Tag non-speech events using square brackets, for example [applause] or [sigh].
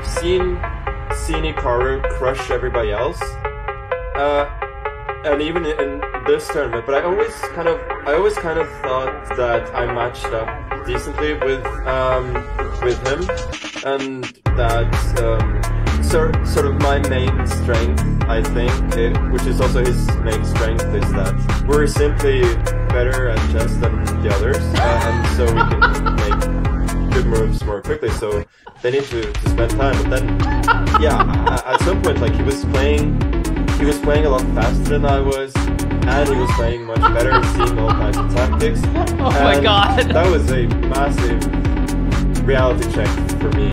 I've seen Hikaru crush everybody else, uh, and even in this tournament. But I always kind of I always kind of thought that I matched up decently with um, with him, and that um, sort sort of my main strength, I think, it, which is also his main strength, is that we're simply better at chess than the others, uh, and so we can [laughs] make moves more quickly. So they need to, to spend time. But then, yeah, at some point, like he was playing, he was playing a lot faster than I was. And he was playing much better, seeing all kinds of tactics. [laughs] Oh my God. That was a massive reality check for me.